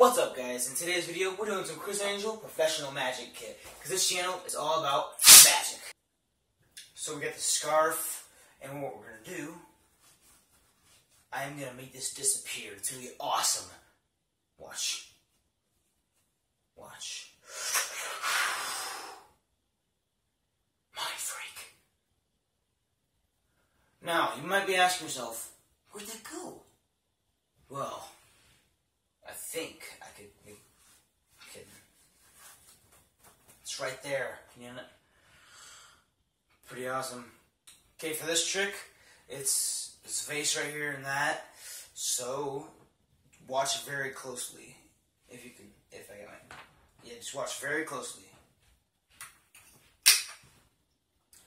What's up guys? In today's video, we're doing some Criss Angel Professional Magic Kit. Because this channel is all about magic. So we got the scarf, and what we're going to do, I am going to make this disappear. It's going to be awesome. Watch. Watch. Mind freak. Now, you might be asking yourself, where'd that go? Well, think I could, I could. It's right there. Can you? Pretty awesome. Okay, for this trick, it's this vase right here and that. So watch very closely. If you can, if I can. Yeah, just watch very closely.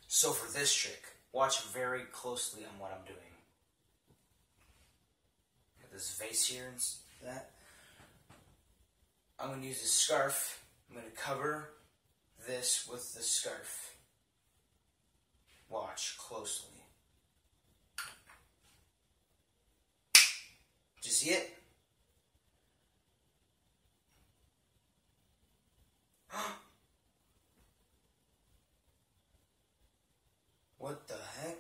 So for this trick, watch very closely on what I'm doing. Got this vase here and that. I'm going to use this scarf. I'm going to cover this with the scarf. Watch closely. Did you see it? what the heck?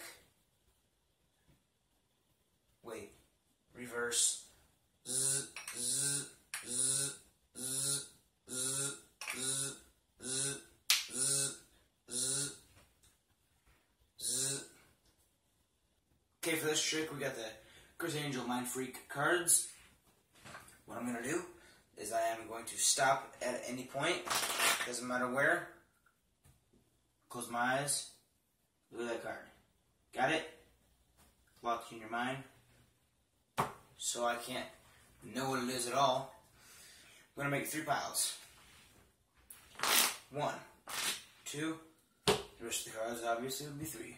Wait. Reverse. Okay, for this trick, we got the Criss Angel Mind Freak cards. What I'm going to do is I am going to stop at any point, doesn't matter where. Close my eyes. Look at that card. Got it? Locked in your mind. So I can't know what it is at all. I'm going to make three piles. One, two, the rest of the cards obviously would be three.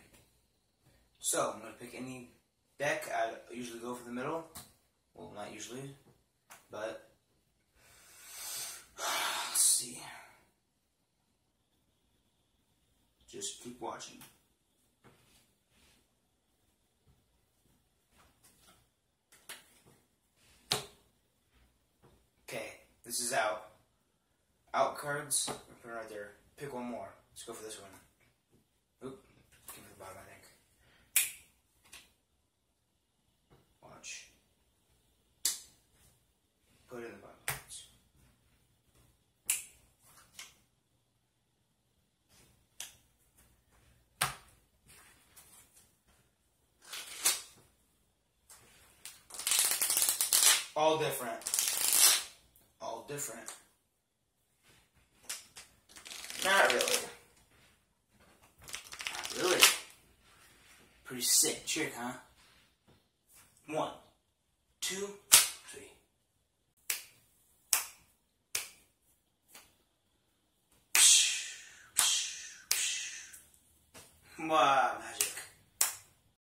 So, I'm going to pick any deck. I usually go for the middle. Well, not usually, but let's see. Just keep watching. Okay, this is out. Out cards. Put it right there. Pick one more. Let's go for this one. Oop. Came from the bottom, I think. Watch. Put it in the bottom. All different. All different. Not really. Not really. Pretty sick trick, huh? One, two, three. Wow, magic.